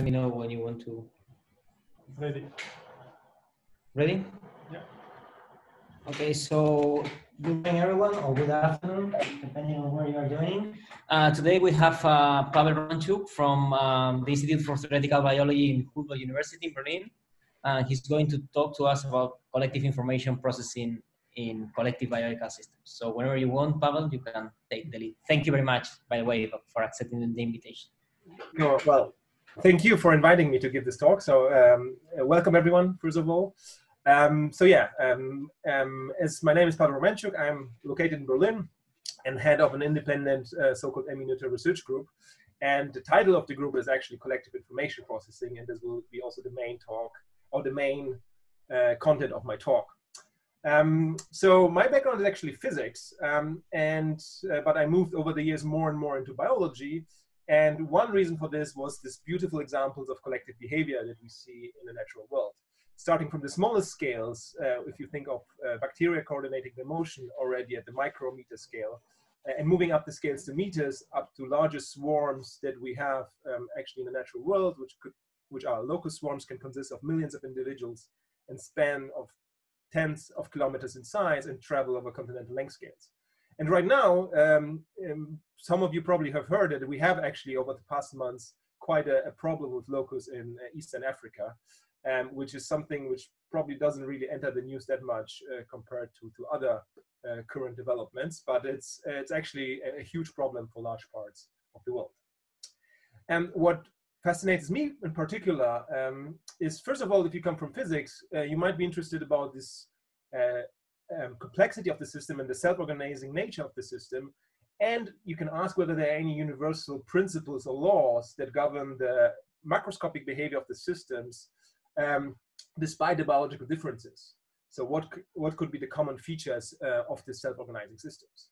Let me know when you want to. Ready. Ready? Yeah. Okay, so good morning, everyone, or good afternoon, depending on where you are joining. Uh, today we have uh, Pawel Romanczuk from um, the Institute for Theoretical Biology in Humboldt University in Berlin. Uh, he's going to talk to us about collective information processing in collective biological systems. So whenever you want, Pawel, you can take the lead. Thank you very much, by the way, for accepting the invitation. No, well, thank you for inviting me to give this talk. So um, welcome everyone, first of all. Um, so yeah, um, um, as my name is Pawel Romanczuk, I'm located in Berlin and head of an independent uh, so-called Emmy Noether research group. And the title of the group is actually Collective Information Processing, and this will be also the main talk or the main uh, content of my talk. Um, so my background is actually physics, um, and uh, but I moved over the years more and more into biology, and one reason for this was this beautiful examples of collective behavior that we see in the natural world. Starting from the smallest scales, uh, if you think of uh, bacteria coordinating the motion already at the micrometer scale, uh, and moving up the scales to meters, up to larger swarms that we have um, actually in the natural world, which could, which are local swarms, can consist of millions of individuals and span of tens of kilometers in size and travel over continental length scales. And right now, um, um, some of you probably have heard that we have actually over the past months quite a, a problem with locusts in uh, Eastern Africa, um, which is something which probably doesn't really enter the news that much uh, compared to, to other uh, current developments, but it's, it's actually a, a, huge problem for large parts of the world. And what fascinates me in particular um, is, first of all, if you come from physics, uh, you might be interested about this uh, um, complexity of the system and the self-organizing nature of the system. And you can ask whether there are any universal principles or laws that govern the macroscopic behavior of the systems um, despite the biological differences. So what, what could be the common features uh, of the self-organizing systems?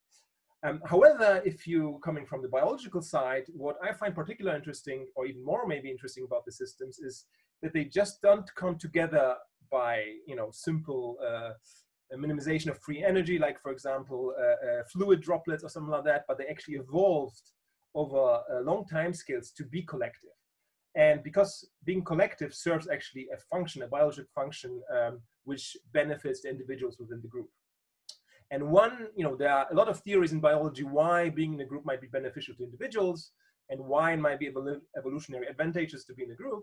Um, however, if you coming from the biological side, what I find particularly interesting, or even more maybe interesting about the systems, is that they just don't come together by you know simple uh, minimization of free energy, like for example, fluid droplets or something like that, but they actually evolved over uh, long time scales to be collective. And because being collective serves actually a function, a biological function, um, which benefits the individuals within the group. And one, you know, there are a lot of theories in biology why being in a group might be beneficial to individuals and why it might be evolutionary advantages to be in a group.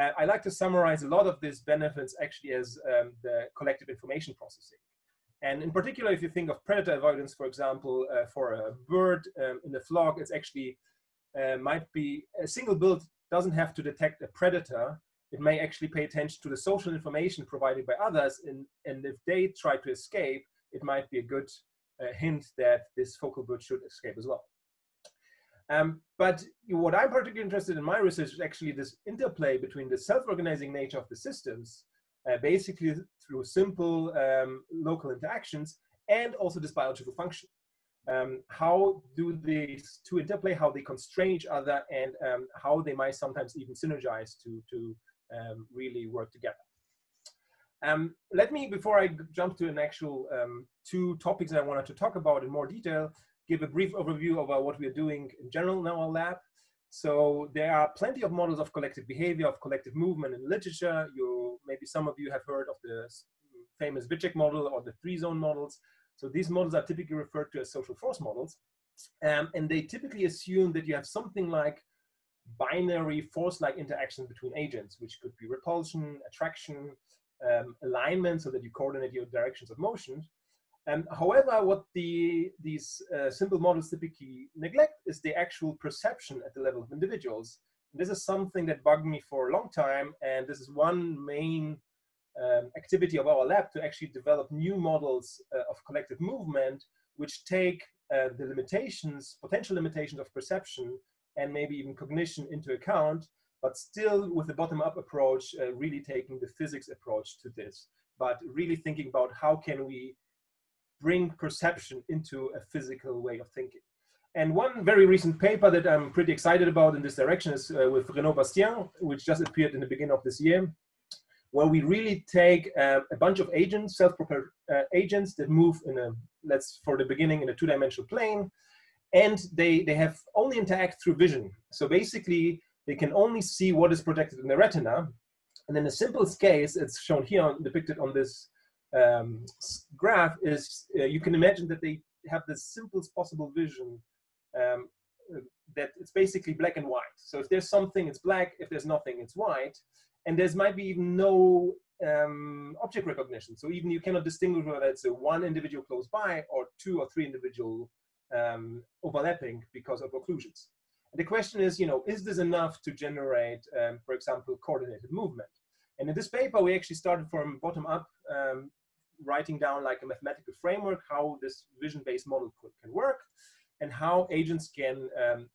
Uh, I like to summarize a lot of these benefits actually as um, the collective information processing. And in particular, if you think of predator avoidance, for example, uh, for a bird um, in the flock, it's actually uh, might be a single build doesn't have to detect a predator. It may actually pay attention to the social information provided by others. And, and if they try to escape, it might be a good uh, hint that this focal bird should escape as well. Um, but what I'm particularly interested in my research is actually this interplay between the self-organizing nature of the systems, uh, basically through simple um, local interactions, and also this biological function. Um, how do these two interplay, how they constrain each other, and um, how they might sometimes even synergize to, to um, really work together. Um, let me, before I jump to an actual two topics I wanted to talk about in more detail, give a brief overview of uh, what we are doing in general in our lab. So there are plenty of models of collective behavior, of collective movement in literature. You maybe some of you have heard of the famous Vicsek model or the three zone models. So these models are typically referred to as social force models. Um, and they typically assume that you have something like binary force-like interaction between agents, which could be repulsion, attraction, um, alignment, so that you coordinate your directions of motion. Um, however, what the, these uh, simple models typically neglect is the actual perception at the level of individuals. This is something that bugged me for a long time, and this is one main um, activity of our lab to actually develop new models uh, of collective movement, which take uh, the limitations, potential limitations of perception, and maybe even cognition into account, but still with the bottom-up approach, uh, really taking the physics approach to this, but really thinking about how can we bring perception into a physical way of thinking. And one very recent paper that I'm pretty excited about in this direction is uh, with Renaud Bastien, which just appeared in the beginning of this year, where we really take uh, a bunch of agents, self-propelled uh, agents that move in a, let's for the beginning, in a two-dimensional plane, and they, they have only interact through vision. So basically, they can only see what is projected in the retina. And in the simplest case, it's shown here, depicted on this um, graph, is uh, you can imagine that they have the simplest possible vision um, that it's basically black and white. So if there's something, it's black. If there's nothing, it's white. And there's might be even no um, object recognition. So even you cannot distinguish whether it's a one individual close by or two or three individual um, overlapping because of occlusions. And the question is, you know, is this enough to generate, um, for example, coordinated movement? And in this paper, we actually started from bottom up, um, writing down like a mathematical framework, how this vision-based model could, can work, and how agents can um,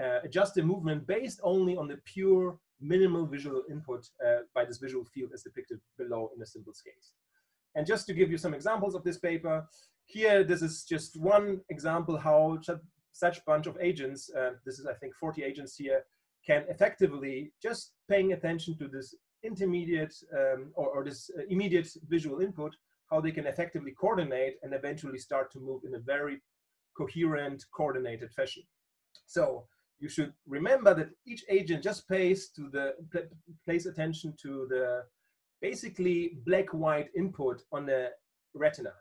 uh, adjust the movement based only on the pure minimal visual input uh, by this visual field as depicted below in a simple case. And just to give you some examples of this paper, here this is just one example how such bunch of agents, uh, this is I think 40 agents here, can effectively just paying attention to this intermediate um, or, or, this uh, immediate visual input, how they can effectively coordinate and eventually start to move in a very coherent, coordinated fashion. So you should remember that each agent just pays to the pays attention to the basically black white input on the retina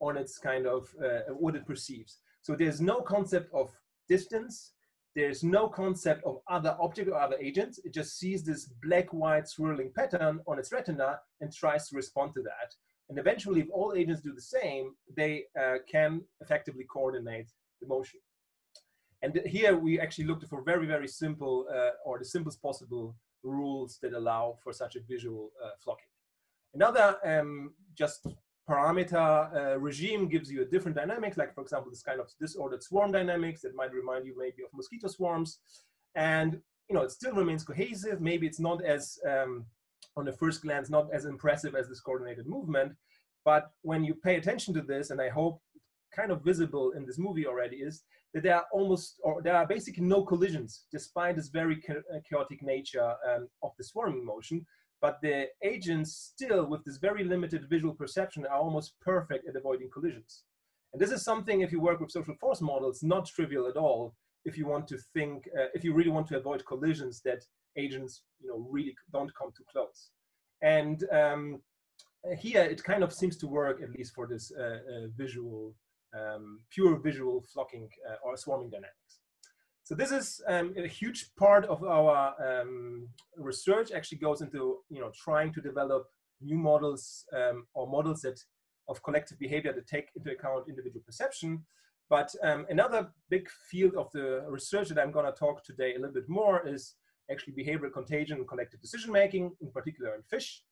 on its kind of uh, what it perceives. So there's no concept of distance. There's no concept of other object or other agents. It just sees this black white swirling pattern on its retina and tries to respond to that and eventually if all agents do the same they uh, can effectively coordinate the motion and here we actually looked for very, very simple uh, or the simplest possible rules that allow for such a visual uh, flocking. Another um, just parameter uh, regime gives you a different dynamics, like for example, this kind of disordered swarm dynamics that might remind you maybe of mosquito swarms. And you know, it still remains cohesive. Maybe it's not as, um, on the first glance, not as impressive as this coordinated movement. But when you pay attention to this, and I hope kind of visible in this movie already, is that there are almost, or there are basically no collisions, despite this very uh, chaotic nature um, of the swarming motion. But the agents still, with this very limited visual perception, are almost perfect at avoiding collisions. And this is something, if you work with social force models, not trivial at all. If you want to think, uh, if you really want to avoid collisions, that agents, you know, really don't come too close. And um, here, it kind of seems to work, at least for this uh, uh, visual um, pure visual flocking uh, or swarming dynamics. So this is um, a huge part of our um, research actually goes into you know trying to develop new models um, or models that of collective behavior that take into account individual perception. But um, another big field of the research that I'm going to talk today a little bit more is actually behavioral contagion and collective decision making, in particular in fish.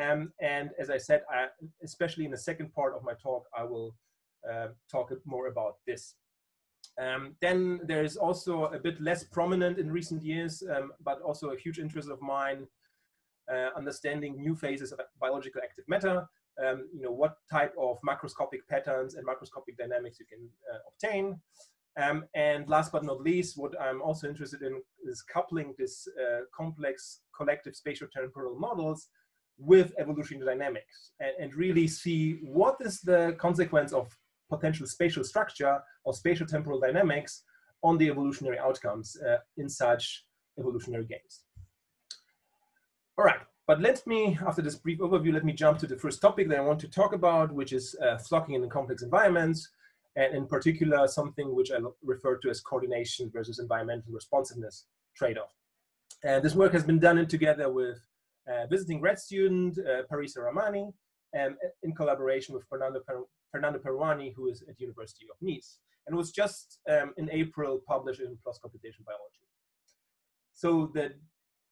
Um, and as I said, I, especially in the second part of my talk, I will uh, talk more about this. Um, then there is also a bit less prominent in recent years, um, but also a huge interest of mine, uh, understanding new phases of biological active matter. Um, you know, what type of macroscopic patterns and macroscopic dynamics you can uh, obtain. Um, and last but not least, what I'm also interested in is coupling this uh, complex collective spatial temporal models with evolutionary dynamics and, and, really see what is the consequence of potential spatial structure or spatial temporal dynamics on the evolutionary outcomes uh, in such evolutionary games. All right, but let me, after this brief overview, let me jump to the first topic that I want to talk about, which is uh, flocking in complex environments, and in particular, something which I refer to as coordination versus environmental responsiveness trade-off. And this work has been done together with uh, visiting grad student uh, Parisa Rahmani, um, in collaboration with Fernando Fernando Peruani, who is at University of Nice, and was just um, in April published in PLOS Computation Biology. So that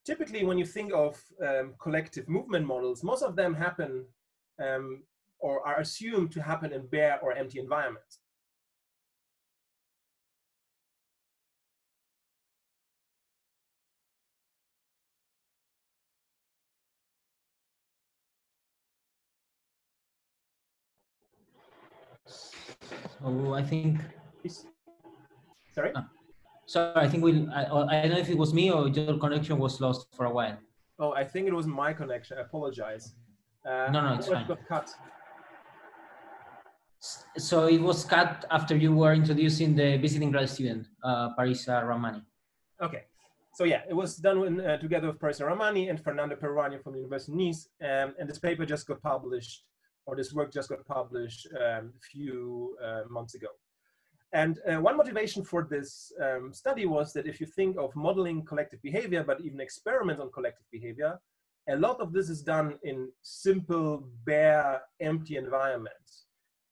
typically when you think of um, collective movement models, most of them happen um, or are assumed to happen in bare or empty environments. So I think. Sorry. Uh, sorry, I think we. I, I don't know if it was me or your connection was lost for a while. Oh, I think it was my connection. I apologize. Uh, no, no, it's fine. Got cut. So it was cut after you were introducing the visiting grad student, uh, Parisa Rahmani. Okay. so yeah, it was done uh, together with Parisa Rahmani and Fernando Peruani from the University of Nice, um, and this paper just got published, or this work just got published um, a few uh, months ago. And uh, one motivation for this um, study was that if you think of modeling collective behavior, but even experiments on collective behavior, a lot of this is done in simple, bare, empty environments.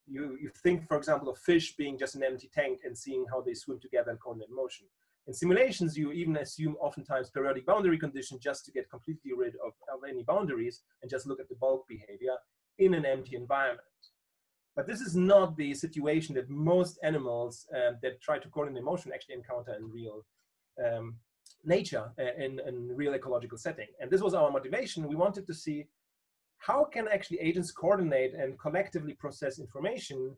You, you think, for example, of fish being just an empty tank and seeing how they swim together and coordinate motion. In simulations, you even assume oftentimes periodic boundary conditions just to get completely rid of any boundaries and just look at the bulk behavior in an empty environment. But this is not the situation that most animals um, that try to coordinate motion actually encounter in real um, nature, uh, in, in real ecological setting. And this was our motivation. We wanted to see how can actually agents coordinate and collectively process information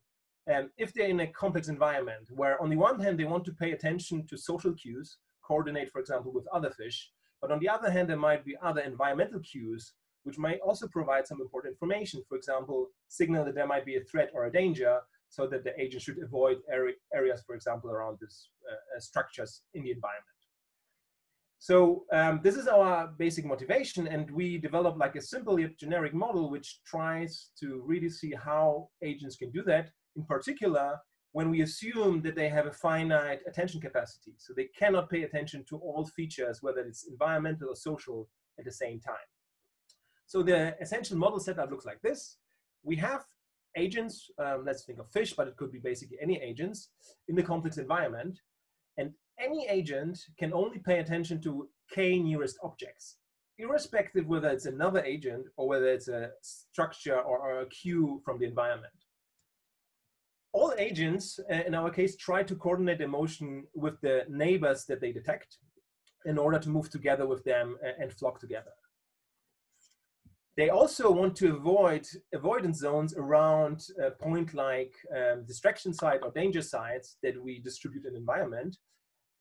um, if they're in a complex environment where on the one hand they want to pay attention to social cues, coordinate, for example, with other fish, but on the other hand, there might be other environmental cues which might also provide some important information. For example, signal that there might be a threat or a danger so that the agent should avoid areas, for example, around these uh, uh, structures in the environment. So um, this is our basic motivation, and we developed like a simple yet generic model which tries to really see how agents can do that. In particular, when we assume that they have a finite attention capacity, so they cannot pay attention to all features, whether it's environmental or social, at the same time. So the essential model setup looks like this. We have agents, um, let's think of fish, but it could be basically any agents in the complex environment. And any agent can only pay attention to k nearest objects, irrespective whether it's another agent or whether it's a structure or, or a cue from the environment. All agents, uh, in our case, try to coordinate their motion with the neighbors that they detect in order to move together with them uh, and flock together. They also want to avoid avoidance zones around a point like um, distraction site or danger sites that we distribute in the environment,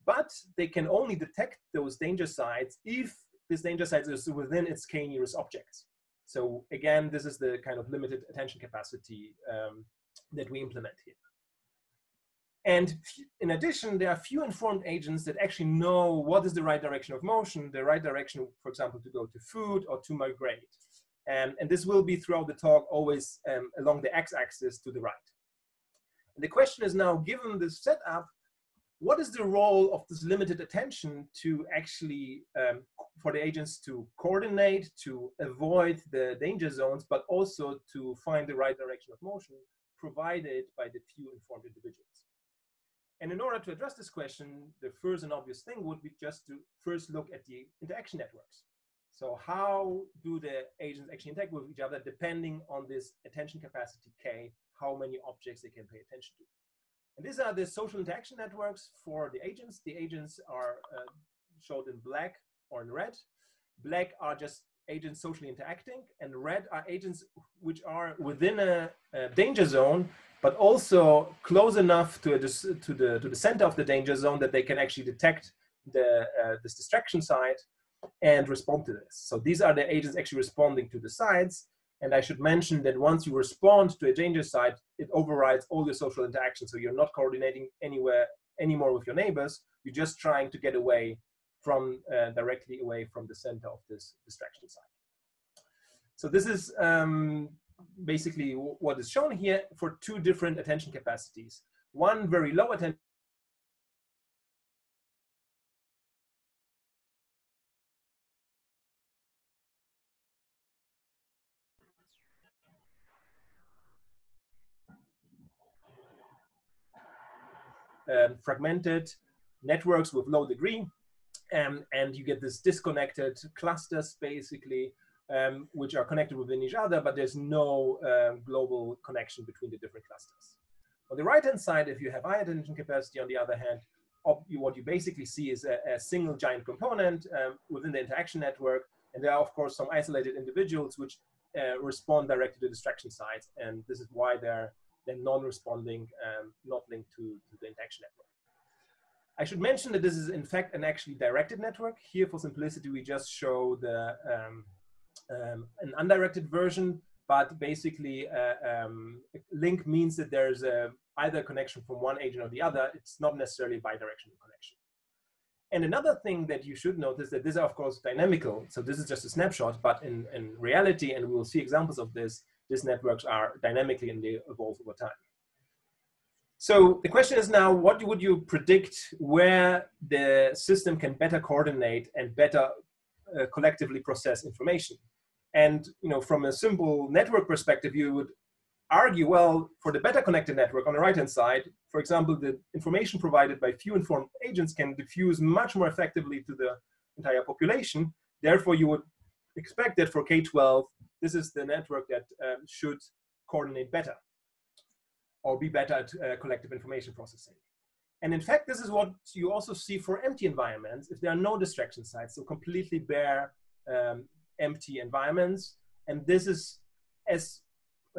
but they can only detect those danger sites if this danger site is within its k nearest objects. So again, this is the kind of limited attention capacity um, that we implement here. And in addition, there are few informed agents that actually know what is the right direction of motion, the right direction, for example, to go to food or to migrate. Um, and this will be throughout the talk always um, along the x-axis to the right. And the question is now, given this setup, what is the role of this limited attention to actually, um, for the agents to coordinate, to avoid the danger zones, but also to find the right direction of motion provided by the few informed individuals? And in order to address this question, the first and obvious thing would be just to first look at the interaction networks. So how do the agents actually interact with each other depending on this attention capacity K, how many objects they can pay attention to. And these are the social interaction networks for the agents. The agents are uh, showed in black or in red. Black are just agents socially interacting, and red are agents which are within a, a danger zone, but also close enough to, a, to, the, to the center of the danger zone that they can actually detect the, uh, this distraction site and respond to this. So these are the agents actually responding to the sites. And I should mention that once you respond to a danger site, it overrides all your social interactions. So you're not coordinating anywhere anymore with your neighbors. You're just trying to get away from uh, directly away from the center of this distraction site. So this is um, basically what is shown here for two different attention capacities. One very low attention um, fragmented networks with low degree, um, and you get this disconnected clusters basically, um, which are connected within each other, but there's no um, global connection between the different clusters. On the right-hand side, if you have high attention capacity, on the other hand, what you basically see is a, a single giant component um, within the interaction network, and there are, of course, some isolated individuals which uh, respond directly to distraction sites, and this is why they're then non-responding, um, not linked to, to, the interaction network. I should mention that this is in fact an actually directed network. Here for simplicity, we just show the um, um, an undirected version, but basically uh, um, link means that there's a, either a connection from one agent or the other. It's not necessarily a bidirectional connection. and another thing that you should notice that these are of course dynamical. So this is just a snapshot, but in, in reality, and we will see examples of this, these networks are dynamically and they evolve over time. So the question is now, what would you predict where the system can better coordinate and better uh, collectively process information? And you know, from a simple network perspective, you would argue, well, for the better connected network on the right-hand side, for example, the information provided by few informed agents can diffuse much more effectively to the entire population. Therefore, you would expect that for K-12, this is the network that um, should coordinate better or be better at uh, collective information processing. And in fact, this is what you also see for empty environments. If there are no distraction sites, so completely bare, um, empty environments. And this is as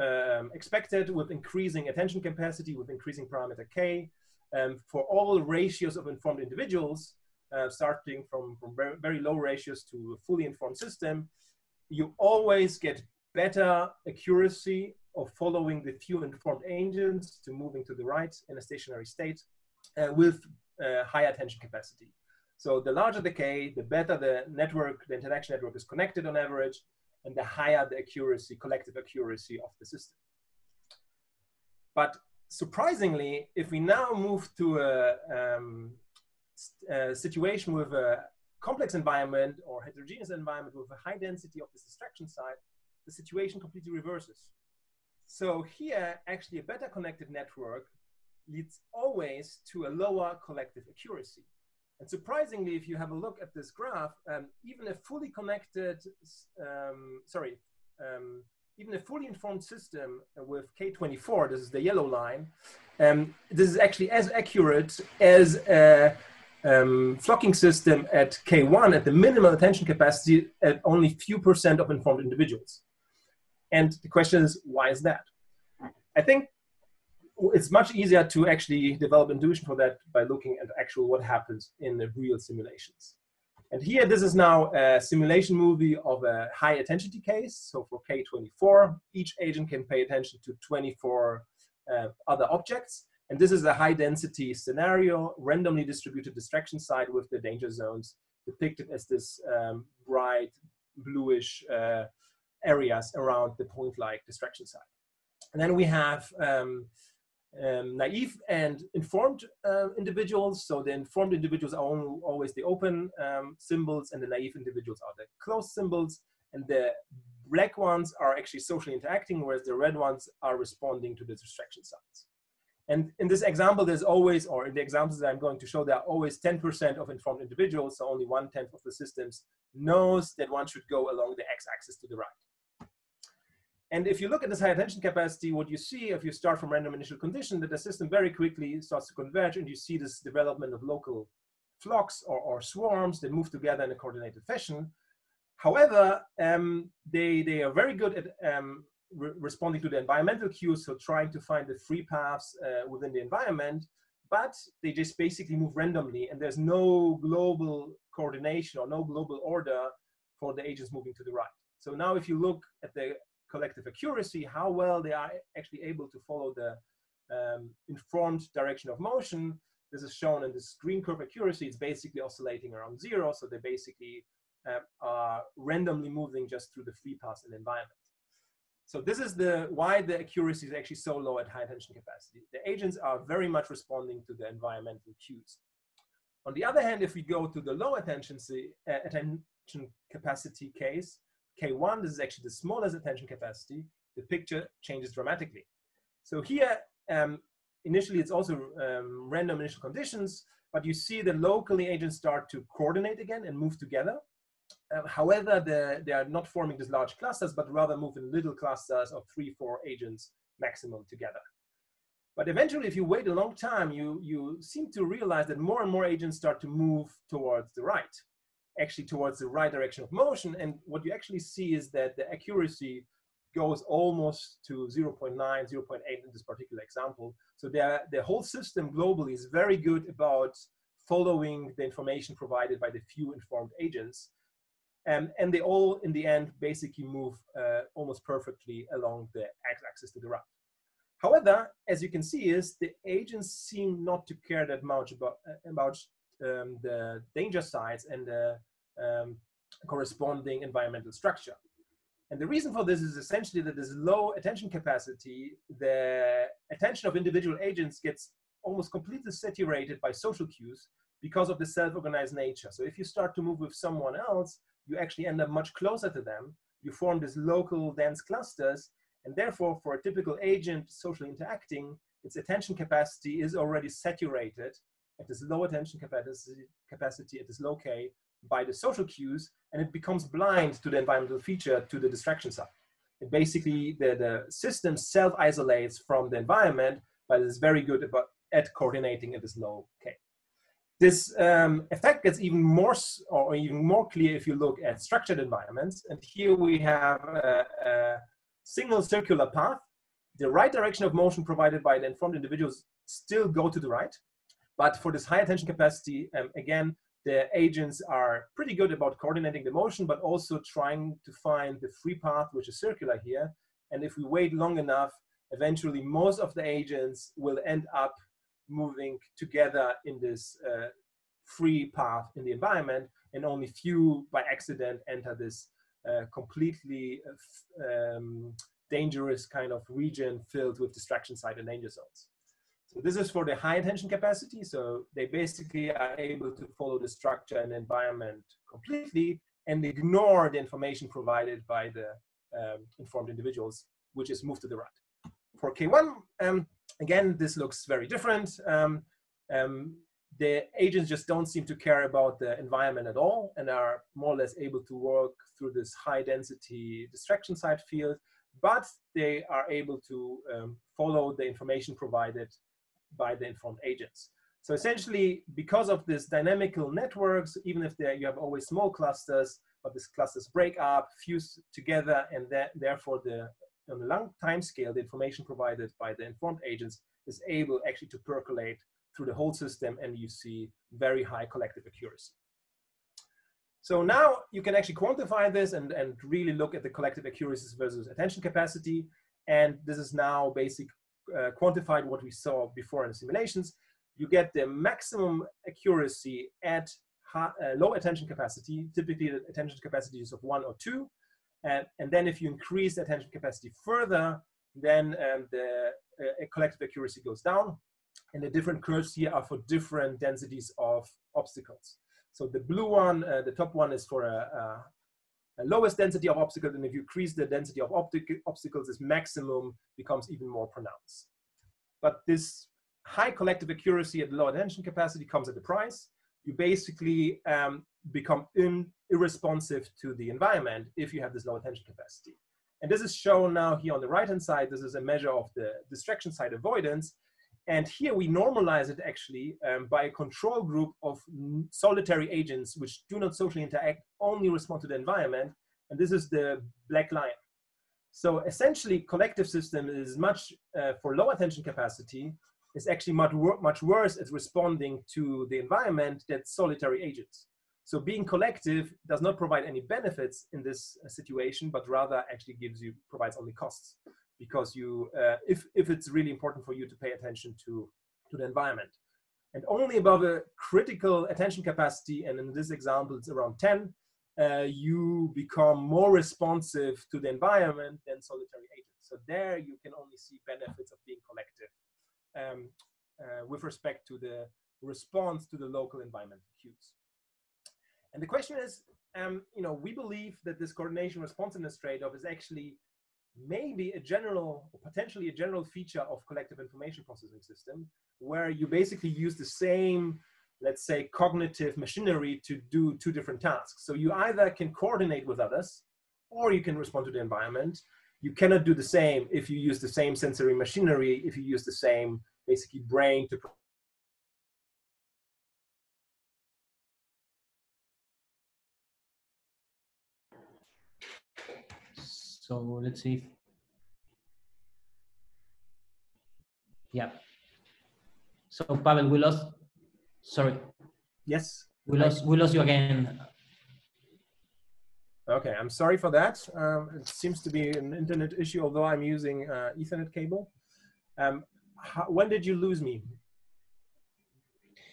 um, expected with increasing attention capacity, with increasing parameter k, um, for all ratios of informed individuals, uh, starting from, from very, very low ratios to a fully informed system, you always get better accuracy of following the few informed agents to moving to the right in a stationary state uh, with uh, high attention capacity. So the larger the K, the better the network, the interaction network is connected on average, and the higher the accuracy, collective accuracy of the system. But surprisingly, if we now move to a, um, a situation with a complex environment or heterogeneous environment with a high density of this distraction site, the situation completely reverses. So here, actually a better connected network leads always to a lower collective accuracy. And surprisingly, if you have a look at this graph, um, even a fully connected, um, sorry, um, even a fully informed system with K24, this is the yellow line, um, this is actually as accurate as a um, flocking system at K1 at the minimal attention capacity at only few percent of informed individuals. And the question is, why is that? I think it's much easier to actually develop intuition for that by looking at actual what happens in the real simulations. And here, this is now a simulation movie of a high attention case. So for K24, each agent can pay attention to 24 uh, other objects. And this is a high density scenario, randomly distributed distraction site with the danger zones depicted as this um, bright bluish uh, areas around the point-like distraction site. And then we have um, um, naive and informed uh, individuals. So the informed individuals are always the open um, symbols and the naive individuals are the closed symbols. And the black ones are actually socially interacting, whereas the red ones are responding to the distraction signs. And in this example, there's always, or in the examples that I'm going to show, there are always 10% of informed individuals, so only one tenth of the systems knows that one should go along the x-axis to the right. And if you look at this high attention capacity, what you see if you start from random initial condition, that the system very quickly starts to converge and you see this development of local flocks or, or swarms that move together in a coordinated fashion. However, um, they, they are very good at um, re responding to the environmental cues, so trying to find the free paths uh, within the environment, but they just basically move randomly and there's no global coordination or no global order for the agents moving to the right. So now if you look at the collective accuracy, how well they are actually able to follow the um, informed direction of motion. This is shown in this green curve accuracy. It's basically oscillating around zero. So they basically uh, are randomly moving just through the free paths in the environment. So this is the why the accuracy is actually so low at high attention capacity. The agents are very much responding to the environmental cues. On the other hand, if we go to the low attention, uh, attention capacity case, K1, this is actually the smallest attention capacity, the picture changes dramatically. So here, um, initially it's also um, random initial conditions, but you see the locally agents start to coordinate again and move together. Uh, however, the, they are not forming these large clusters, but rather move in little clusters of three, four agents maximum together. But eventually, if you wait a long time, you, you seem to realize that more and more agents start to move towards the right actually towards the right direction of motion. And what you actually see is that the accuracy goes almost to 0.9, 0.8 in this particular example. So the whole system globally is very good about following the information provided by the few informed agents. Um, and they all, in the end, basically move uh, almost perfectly along the x-axis to the right. However, as you can see, is the agents seem not to care that much about, uh, about um, the danger sites and the um, corresponding environmental structure. And the reason for this is essentially that this low attention capacity, the attention of individual agents gets almost completely saturated by social cues because of the self-organized nature. So if you start to move with someone else, you actually end up much closer to them. You form these local dense clusters, and therefore for a typical agent socially interacting, its attention capacity is already saturated at this low attention capacity, capacity at this low K by the social cues, and it becomes blind to the environmental feature to the distraction site. Basically, the, the system self-isolates from the environment, but is very good about, at coordinating at this low K. This um, effect gets even more or even more clear if you look at structured environments. And here we have a, a single circular path. The right direction of motion provided by the informed individuals still go to the right. But for this high attention capacity, um, again, the agents are pretty good about coordinating the motion, but also trying to find the free path, which is circular here. And if we wait long enough, eventually most of the agents will end up moving together in this uh, free path in the environment, and only few by accident enter this uh, completely uh, um, dangerous kind of region filled with distraction site and danger zones. So this is for the high attention capacity. So they basically are able to follow the structure and environment completely and ignore the information provided by the um, informed individuals, which is moved to the right. For K1, um, again, this looks very different. Um, um, the agents just don't seem to care about the environment at all and are more or less able to work through this high density distraction site field, but they are able to um, follow the information provided by the informed agents. So essentially, because of this dynamical networks, even if you have always small clusters, but these clusters break up, fuse together, and that, therefore the on a long time scale, the information provided by the informed agents is able actually to percolate through the whole system, and you see very high collective accuracy. So now you can actually quantify this and, and really look at the collective accuracies versus attention capacity. And this is now basic uh, quantified what we saw before in the simulations, you get the maximum accuracy at uh, low attention capacity. Typically, the attention capacity is of one or two. And, and then if you increase the attention capacity further, then um, the uh, collective accuracy goes down. And the different curves here are for different densities of obstacles. So the blue one, uh, the top one is for a, a lowest density of obstacles, and if you increase the density of obstacles, this maximum becomes even more pronounced. But this high collective accuracy at low attention capacity comes at a price. You basically um, become in, irresponsive to the environment if you have this low attention capacity. And this is shown now here on the right-hand side. This is a measure of the distraction site avoidance. And here we normalize it actually um, by a control group of solitary agents which do not socially interact, only respond to the environment. And this is the black line. So essentially, collective system is much, uh, for low attention capacity, is actually much, wor much worse at responding to the environment than solitary agents. So being collective does not provide any benefits in this uh, situation, but rather actually gives you, provides only costs because you, uh, if, if it's really important for you to pay attention to, to the environment. And only above a critical attention capacity, and in this example, it's around 10, uh, you become more responsive to the environment than solitary agents. So there you can only see benefits of being collective um, uh, with respect to the response to the local environmental cues. And the question is, um, you know, we believe that this coordination responsiveness trade-off is actually maybe a general, or potentially a general feature of collective information processing system, where you basically use the same, let's say, cognitive machinery to do two different tasks. So you either can coordinate with others, or you can respond to the environment. You cannot do the same if you use the same sensory machinery, if you use the same basically brain to So let's see. Yeah. So Pawel, we lost. Sorry. Yes. We lost. We lost you again. Okay, I'm sorry for that. Um, it seems to be an internet issue, although I'm using uh, Ethernet cable. Um, how, when did you lose me?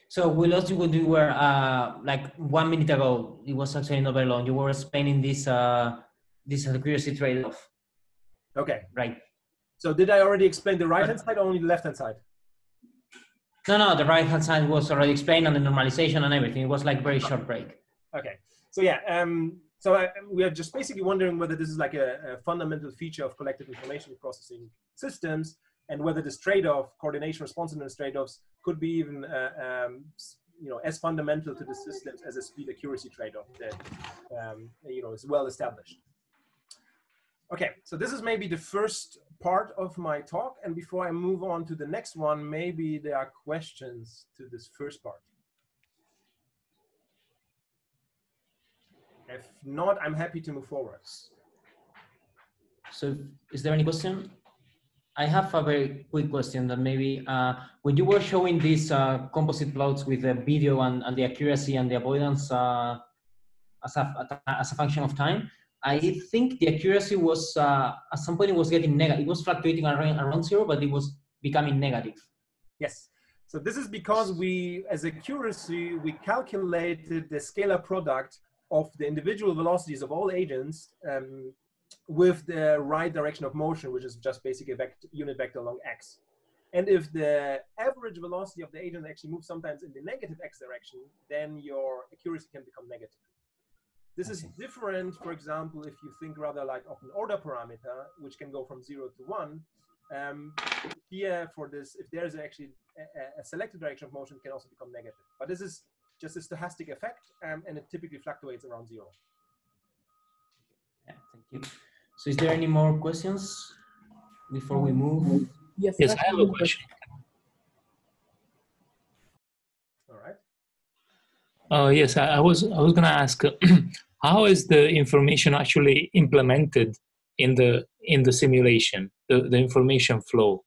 So we lost you when you were uh, like one minute ago. It was actually not very long. You were explaining this uh, this accuracy trade-off. Okay. Right. So did I already explain the right hand side or only the left hand side? No, no, the right hand side was already explained and the normalization and everything. It was like very short break. Okay. So yeah, um, so I, we are just basically wondering whether this is like a, a, fundamental feature of collective information processing systems and whether this trade-off, coordination responsiveness trade-offs, could be even uh, um, you know as fundamental to the systems as a speed accuracy trade-off that um, you know is well established. Okay, so this is maybe the first part of my talk, and before I move on to the next one, maybe there are questions to this first part. If not, I'm happy to move forward. So is there any question? I have a very quick question that maybe uh, when you were showing these uh, composite plots with the video and, and the accuracy and the avoidance uh, as, a, as a function of time, I think the accuracy was uh, at some point it was getting negative. It was fluctuating around, around zero, but it was becoming negative. Yes. So this is because we, as accuracy, we calculated the scalar product of the individual velocities of all agents um, with the right direction of motion, which is just basically a vector, unit vector along x. And if the average velocity of the agent actually moves sometimes in the negative x direction, then your accuracy can become negative. This is different, for example, if you think rather like of an order parameter, which can go from zero to one. Um, here for this, if there's actually a, a, selected direction of motion, can also become negative. But this is just a stochastic effect, um, and it typically fluctuates around zero. Yeah, thank you. So is there any more questions before we move? Yes, yes I have a question. All right. Uh, yes, I, I was I was going to ask, how is the information actually implemented in the in the simulation, the, the information flow?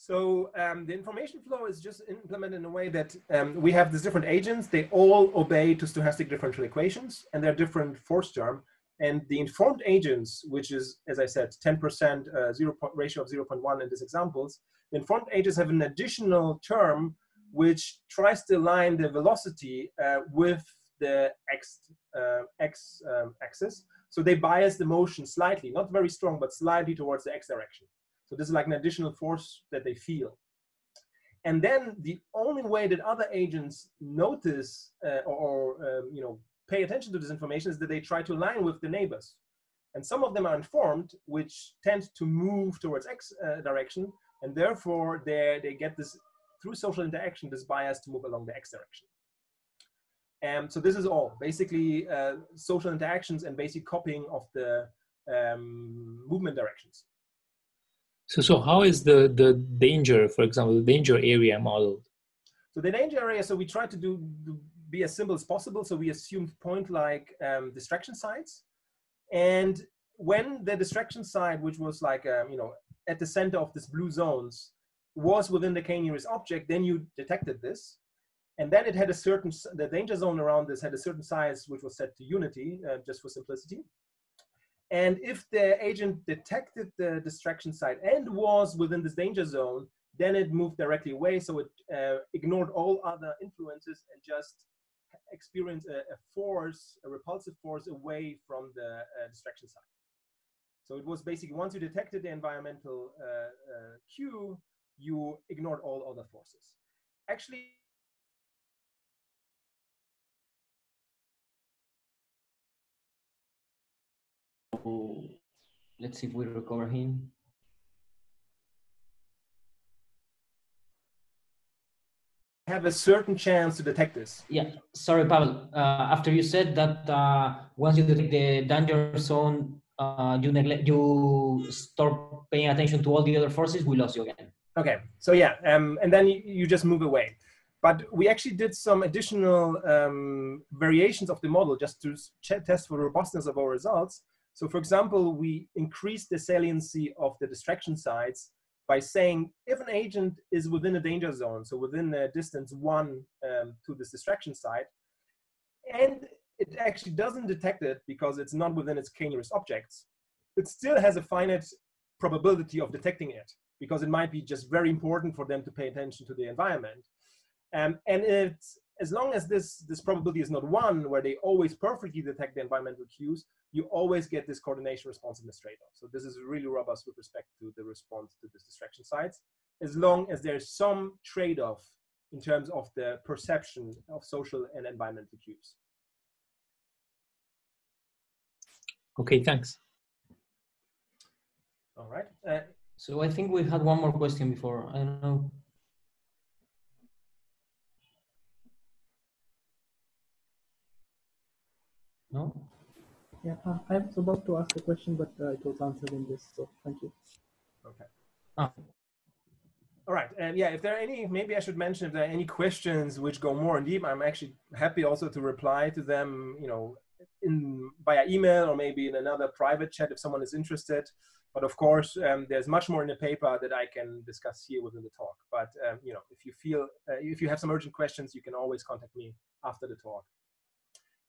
So um, the information flow is just implemented in a way that um, we have these different agents. They all obey to stochastic differential equations, and they're different force term. And the informed agents, which is, as I said, 10% uh, zero ratio of 0.1 in these examples, the informed agents have an additional term which tries to align the velocity uh, with the x, uh, x um, axis. So they bias the motion slightly, not very strong, but slightly towards the x direction. So this is like an additional force that they feel. And then the only way that other agents notice uh, or, um, you know pay attention to this information is that they try to align with the neighbors. And some of them are informed, which tend to move towards X uh, direction, and therefore they, they get this, through social interaction, this bias to move along the X direction. And so this is all, basically uh, social interactions and basic copying of the um, movement directions. So, so how is the, the danger, for example, the danger area modeled? So the danger area, so we try to do, be as simple as possible. So we assumed point-like um, distraction sites. And when the distraction site, which was like, um, you know, at the center of this blue zones, was within the k-nearest object, then you detected this. And then it had a certain, the danger zone around this had a certain size, which was set to unity, uh, just for simplicity. And if the agent detected the distraction site and was within this danger zone, then it moved directly away. So it uh, ignored all other influences and just experienced a, a, force, a repulsive force away from the uh, distraction site. So it was basically once you detected the environmental uh, uh, cue, you ignored all other forces. Actually, let's see if we recover him. have a certain chance to detect this. Yeah, sorry, Pawel. Uh, after you said that uh, once you detect the danger zone, uh, you neglect, you start paying attention to all the other forces, we lost you again. Okay, so yeah, um, and then you, you, just move away. But we actually did some additional um, variations of the model just to test for the robustness of our results. So for example, we increase the saliency of the distraction sites by saying if an agent is within a danger zone, so within a distance one um, to this distraction site, and it actually doesn't detect it because it's not within its k-nearest objects, it still has a finite probability of detecting it because it might be just very important for them to pay attention to the environment. Um, and it's as long as this this probability is not one where they always perfectly detect the environmental cues, you always get this coordination responsiveness trade-off. So this is really robust with respect to the response to this distraction sites, as long as there's some trade-off in terms of the perception of social and environmental cues. Okay, thanks. All right. Uh, so I think we had one more question before. I don't know. No? Yeah, uh, I was about to ask a question, but uh, it was answered in this, so thank you. Okay. Ah. All right, and yeah, if there are any, maybe I should mention if there are any questions which go more in deep, I'm actually happy also to reply to them, you know, in via email or maybe in another private chat if someone is interested. But of course, um, there's much more in the paper that I can discuss here within the talk. But um, you know, if you feel, uh, if you have some urgent questions, you can always contact me after the talk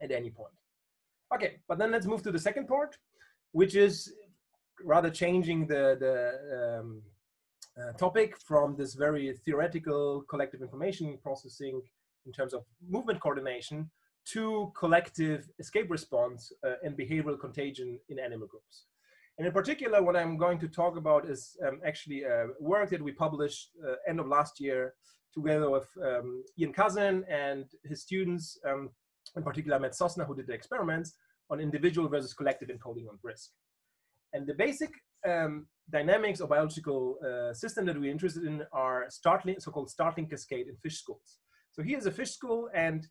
at any point. Okay, but then let's move to the second part, which is rather changing the, the um, uh, topic from this very theoretical collective information processing in terms of movement coordination to collective escape response uh, and behavioral contagion in animal groups. And in particular, what I'm going to talk about is um, actually a work that we published uh, end of last year together with um, Iain Couzin and his students, um, in particular Matt Sosna, who did the experiments on individual versus collective encoding on risk. And the basic um, dynamics of biological uh, system that we're interested in are startling, so-called startling cascade in fish schools. So here's a fish school and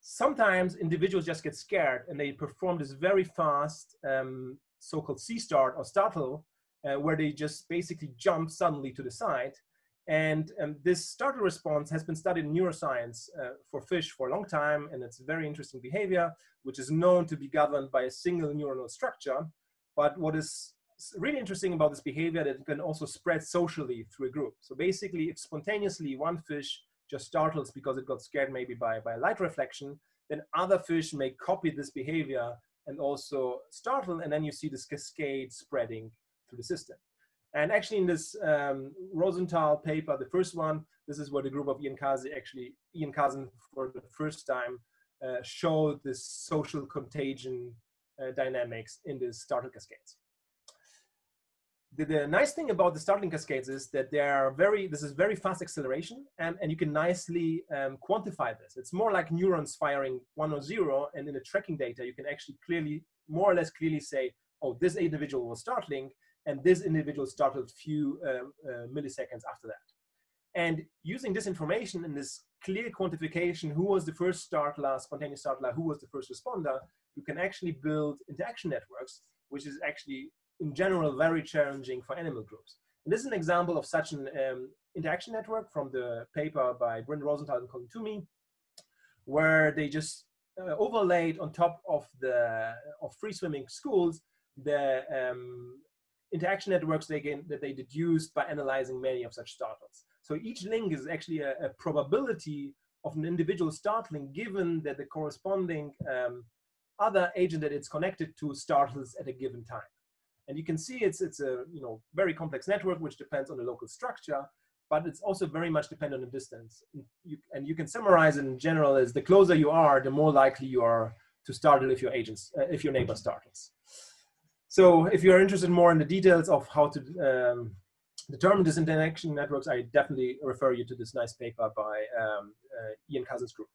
sometimes individuals just get scared and they perform this very fast um, so-called C-start or startle, uh, where they just basically jump suddenly to the side. And um, this startle response has been studied in neuroscience uh, for fish for a long time, and it's a very interesting behavior, which is known to be governed by a single neuronal structure. But what is really interesting about this behavior that it can also spread socially through a group. So basically, if spontaneously one fish just startles because it got scared maybe by, by light reflection, then other fish may copy this behavior and also startle, and then you see this cascade spreading through the system. And actually, in this um, Rosenthal paper, the first one, this is where the group of Iain Couzin actually, Iain Couzin for the first time uh, showed this social contagion uh, dynamics in the startle cascades the, the, nice thing about the startling cascades is that they are very, this is very fast acceleration and, and you can nicely um, quantify this. It's more like neurons firing one or zero and in the tracking data, you can actually clearly, more or less clearly say, oh, this individual was startling and this individual startled few um, uh, milliseconds after that. And using this information and this clear quantification, who was the first startler, spontaneous startler, who was the first responder, you can actually build interaction networks, which is actually in general very challenging for animal groups. And this is an example of such an um, interaction network from the paper by Brin Rosenthal and Colin Twomey, where they just uh, overlaid on top of the of free swimming schools the um, interaction networks they gain, that they deduced by analyzing many of such startles. So each link is actually a, a probability of an individual startling given that the corresponding um, other agent that it's connected to startles at a given time. And you can see it's, it's a you know, very complex network, which depends on the local structure, but it's also very much dependent on the distance. You, and you can summarize in general as the closer you are, the more likely you are to startle if your agents, uh, if your neighbor startles. So if you're interested more in the details of how to um, determine these interaction networks, I definitely refer you to this nice paper by um, uh, Iain Couzin's group.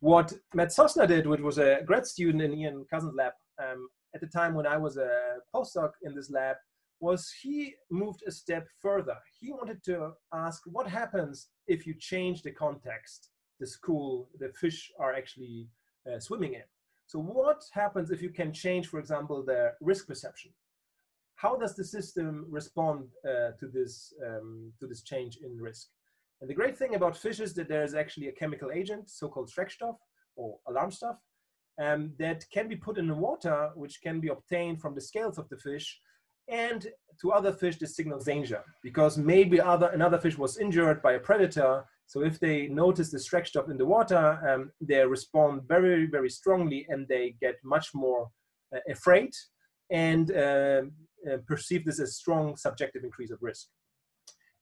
What Matt Sosna did, which was a grad student in Iain Couzin's lab, um, at the time when I was a postdoc in this lab was he moved a step further. He wanted to ask what happens if you change the context, the school the fish are actually uh, swimming in. So what happens if you can change, for example, the risk perception? How does the system respond uh, to this um, to this change in risk? And the great thing about fish is that there is actually a chemical agent, so-called Schreckstoff or alarm stuff, um, that can be put in the water, which can be obtained from the scales of the fish. And to other fish, this signals danger because maybe other, another fish was injured by a predator. So if they notice the Schreckstoff in the water, um, they respond very, very strongly and they get much more uh, afraid and uh, uh, perceive this as strong subjective increase of risk.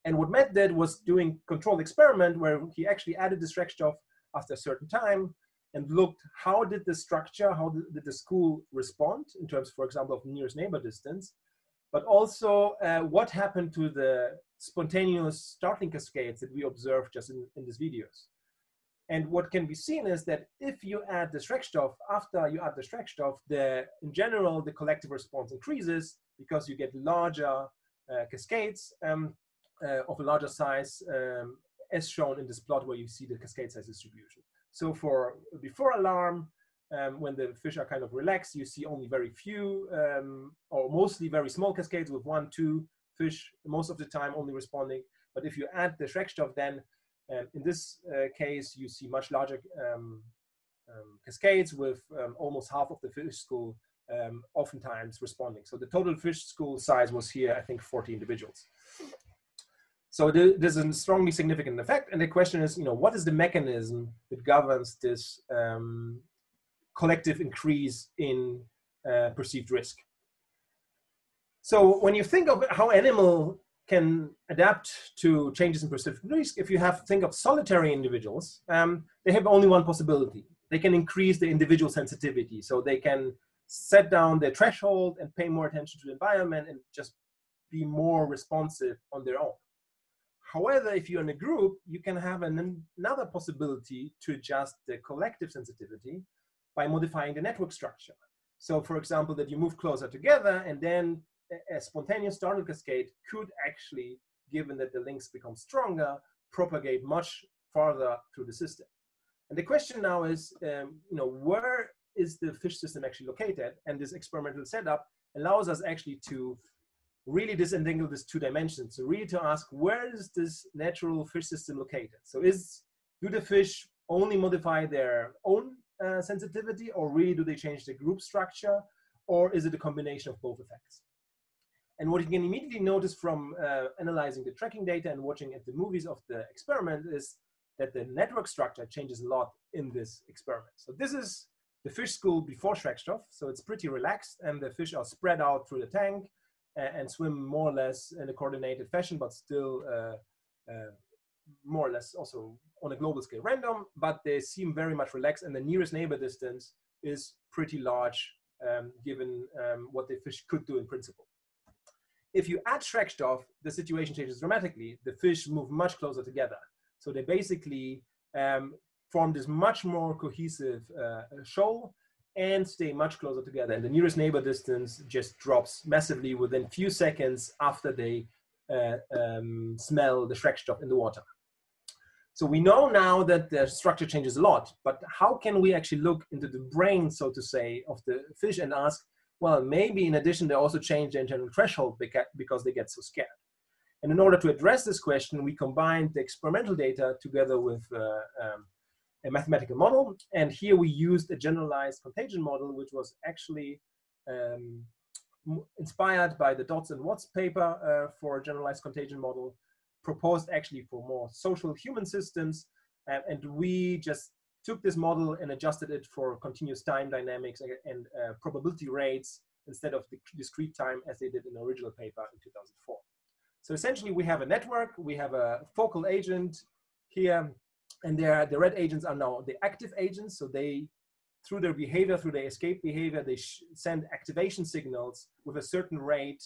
And what Matt did was doing controlled experiment where he actually added this Schreckstoff after a certain time and looked how did the structure, how did the school respond in terms, for example, of nearest neighbor distance, but also uh, what happened to the spontaneous startling cascades that we observed just in, in these videos. And what can be seen is that if you add the Schreckstoff, after you add the Schreckstoff, the, in general, the collective response increases because you get larger uh, cascades um, uh, of a larger size, um, as shown in this plot where you see the cascade size distribution. So for before alarm, um, when the fish are kind of relaxed, you see only very few um, or mostly very small cascades with one, two fish most of the time only responding. But if you add the Schreckstoff, then um, in this uh, case, you see much larger um, um, cascades with um, almost half of the fish school um, oftentimes responding. So the total fish school size was here, I think, 40 individuals. So there's a strongly significant effect. And the question is, you know, what is the mechanism that governs this collective increase in uh, perceived risk? So when you think of how animal can adapt to changes in perceived risk, if you have think of solitary individuals, um, they have only one possibility. They can increase the individual sensitivity. So they can set down their threshold and pay more attention to the environment and just be more responsive on their own. However, if you're in a group, you can have an, another possibility to adjust the collective sensitivity by modifying the network structure. So for example, that you move closer together and then a spontaneous startle cascade could actually, given that the links become stronger, propagate much farther through the system. And the question now is, um, you know, where is the fish system actually located? And this experimental setup allows us actually to really disentangle these two dimensions. So really to ask, where is this natural fish system located? So is, do the fish only modify their own uh, sensitivity or really do they change the group structure? Or is it a combination of both effects? And what you can immediately notice from uh, analyzing the tracking data and watching at the movies of the experiment is that the network structure changes a lot in this experiment. So this is the fish school before Schreckstoff. So it's pretty relaxed and the fish are spread out through the tank and, and swim more or less in a coordinated fashion, but still uh, uh, more or less also on a global scale random, but they seem very much relaxed and the nearest neighbor distance is pretty large um, given um, what the fish could do in principle. If you add Schreckstoff, the situation changes dramatically. The fish move much closer together. So they basically um, form this much more cohesive uh, shoal and stay much closer together. And the nearest neighbor distance just drops massively within few seconds after they uh, um, smell the Schreckstoff in the water. So we know now that the structure changes a lot, but how can we actually look into the brain, so to say, of the fish and ask, well, maybe in addition, they also change the internal threshold because they get so scared. And in order to address this question, we combined the experimental data together with uh, um, a mathematical model. And here we used a generalized contagion model, which was actually um, inspired by the Dodds and Watts paper uh, for a generalized contagion model, proposed actually for more social human systems. Uh, and we just took this model and adjusted it for continuous time dynamics and, uh, probability rates instead of the discrete time as they did in the original paper in 2004. So essentially we have a network, we have a focal agent here, and there, the red agents are now the active agents. So they, through their behavior, through their escape behavior, they send activation signals with a certain rate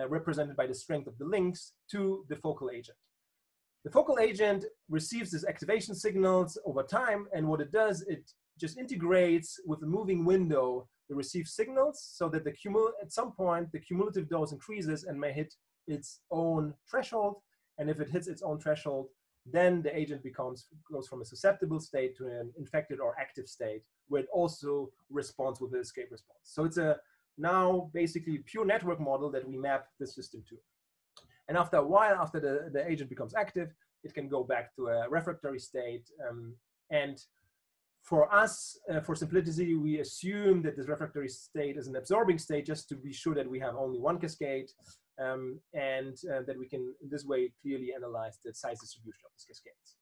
uh, represented by the strength of the links to the focal agent. The focal agent receives these activation signals over time, and what it does, it just integrates with a moving window the received signals so that the cumul at some point the cumulative dose increases and may hit its own threshold. And if it hits its own threshold, then the agent becomes goes from a susceptible state to an infected or active state where it also responds with the escape response. So it's a now basically pure network model that we map the system to. And after a while, after the, the agent becomes active, it can go back to a refractory state. Um, and for us, uh, for simplicity, we assume that this refractory state is an absorbing state just to be sure that we have only one cascade um, and uh, that we can, in this way, clearly analyze the size distribution of these cascades.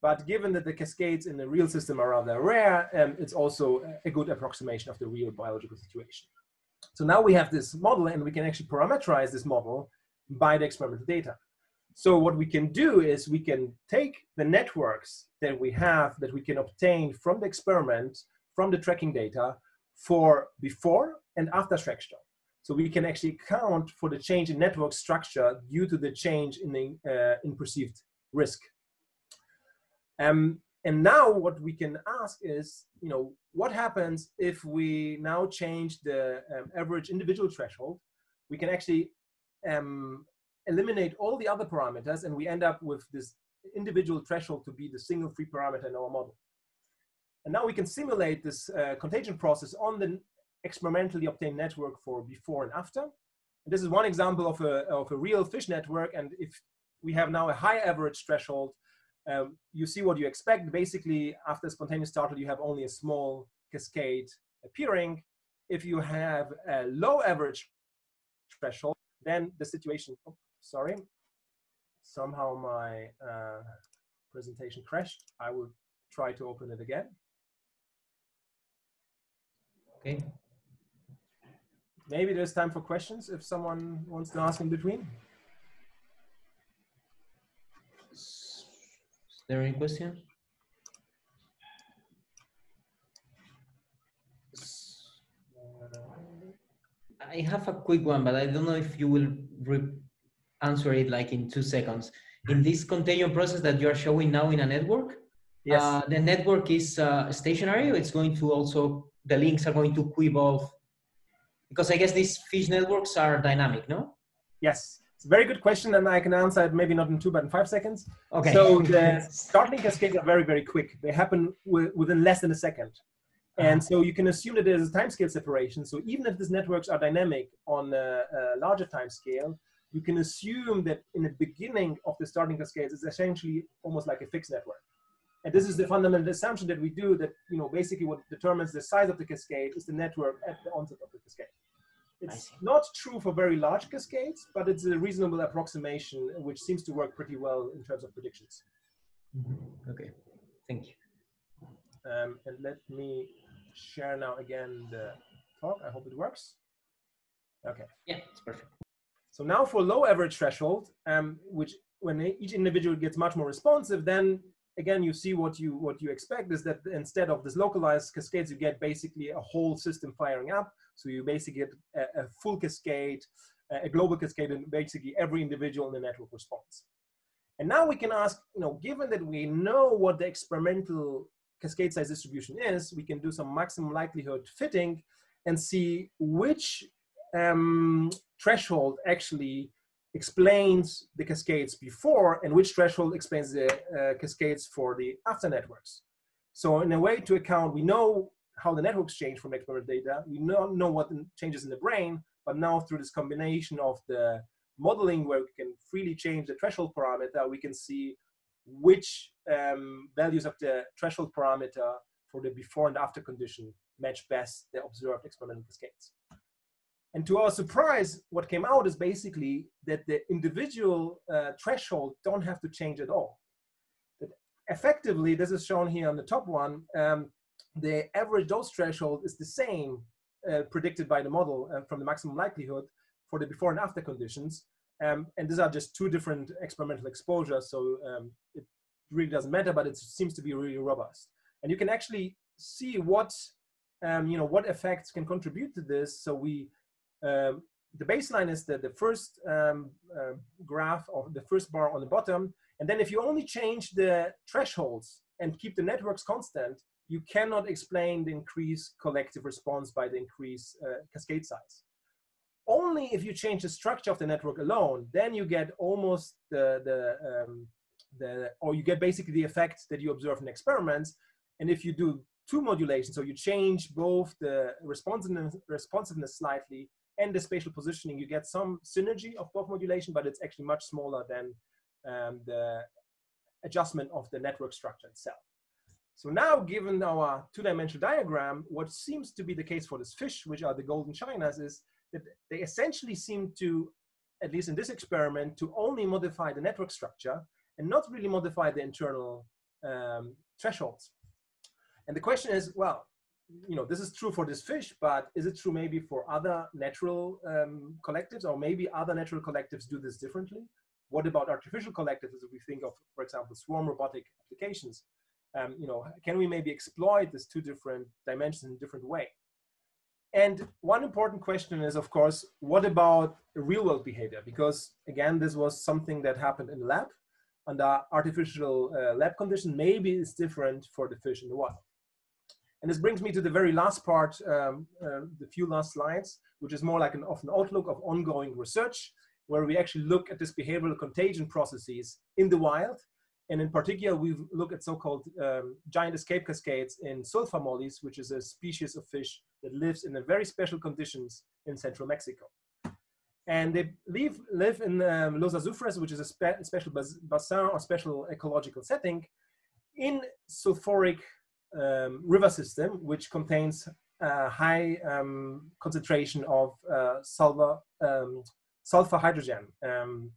But given that the cascades in the real system are rather rare, um, it's also a good approximation of the real biological situation. So now we have this model and we can actually parameterize this model by the experimental data. So what we can do is we can take the networks that we have that we can obtain from the experiment, from the tracking data for before and after extraction. So we can actually account for the change in network structure due to the change in the uh, in perceived risk. Um, and now what we can ask is, you know, what happens if we now change the um, average individual threshold? We can actually um, eliminate all the other parameters and we end up with this individual threshold to be the single free parameter in our model. And now we can simulate this uh, contagion process on the experimentally obtained network for before and after. And this is one example of a, of a real fish network. And if we have now a high average threshold, um, you see what you expect. Basically, after spontaneous startle, you have only a small cascade appearing. If you have a low average threshold, then the situation, oh, sorry, somehow my uh, presentation crashed. I will try to open it again. Okay. Maybe there's time for questions if someone wants to ask in between. Is there any question? I have a quick one, but I don't know if you will answer it like in two seconds. In this contagion process that you are showing now in a network, Yes. uh, the network is uh, stationary. It's going to also the links are going to evolve because I guess these fish networks are dynamic, no? Yes. It's a very good question, and I can answer it maybe not in two, but in five seconds. Okay. So the startling cascades are very, very quick. They happen wi- within less than a second. And so you can assume that there's a time scale separation. So even if these networks are dynamic on a, a larger time scale, you can assume that in the beginning of the starting cascades, it's essentially almost like a fixed network. And this is the fundamental assumption that we do that, you know, basically what determines the size of the cascade is the network at the onset of the cascade. It's not true for very large cascades, but it's a reasonable approximation which seems to work pretty well in terms of predictions. Okay. Thank you. Um, and let me share now again the talk. I hope it works. Okay. Yeah, it's perfect. So now for low average threshold, um, which when each individual gets much more responsive, then again you see what you what you expect is that instead of this localized cascades, you get basically a whole system firing up. So you basically get a, a full cascade, a a global cascade, and basically every individual in the network responds. And now we can ask, you know, given that we know what the experimental cascade size distribution is, we can do some maximum likelihood fitting and see which um, threshold actually explains the cascades before and which threshold explains the uh, cascades for the after networks. So in a way to account, we know how the networks change from experimental data. We know, know what changes in the brain, but now through this combination of the modeling where we can freely change the threshold parameter, we can see which um, values of the threshold parameter for the before and after condition match best the observed experimental cascades. And to our surprise, what came out is basically that the individual uh, threshold don't have to change at all. Effectively, this is shown here on the top one, um, the average dose threshold is the same uh, predicted by the model uh, from the maximum likelihood for the before and after conditions. Um, and these are just two different experimental exposures, so um, it really doesn't matter, but it seems to be really robust. And you can actually see what, um, you know, what effects can contribute to this. So we, um, the baseline is the, the first uh, graph or the first bar on the bottom. And then if you only change the thresholds and keep the networks constant, you cannot explain the increased collective response by the increased uh, cascade size. Only if you change the structure of the network alone, then you get almost the, the, um, the or you get basically the effect that you observe in experiments. And if you do two modulations, so you change both the responsiveness, responsiveness slightly and the spatial positioning, you get some synergy of both modulation, but it's actually much smaller than um, the adjustment of the network structure itself. So now, given our two-dimensional diagram, what seems to be the case for this fish, which are the golden shiners, is they essentially seem to, at least in this experiment, to only modify the network structure and not really modify the internal um, thresholds. And the question is, well, you know, this is true for this fish, but is it true maybe for other natural um, collectives, or maybe other natural collectives do this differently? what about artificial collectives if we think of, for example, swarm robotic applications? Um, you know, can we maybe exploit these two different dimensions in a different way? And one important question is, of course, what about real world behavior? Because again, this was something that happened in the lab under artificial uh, lab conditions. Maybe it's different for the fish in the wild. And this brings me to the very last part, um, uh, the few last slides, which is more like an, of an outlook of ongoing research, where we actually look at this behavioral contagion processes in the wild. And in particular, we look at so-called um, giant escape cascades in sulfur mollies, which is a species of fish that lives in very special conditions in central Mexico. And they live, live in um, Los Azufres, which is a spe special basin or special ecological setting in sulfuric um, river system, which contains a high um, concentration of uh, sulfur, um, sulfur hydrogen um,